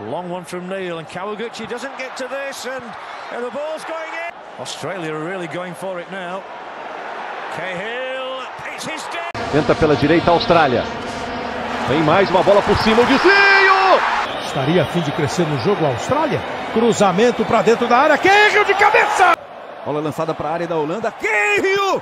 Long one from Neil, and Kawaguchi doesn't get to this, and, and the ball's going in. Australia are really going for it now. Cahill, it's his day. Tenta pela direita a Austrália. Vem mais uma bola por cima, o desvio! Estaria a fim de crescer no jogo a Austrália. Cruzamento para dentro da área. Cahill de cabeça! Bola lançada para a área da Holanda. Cahill!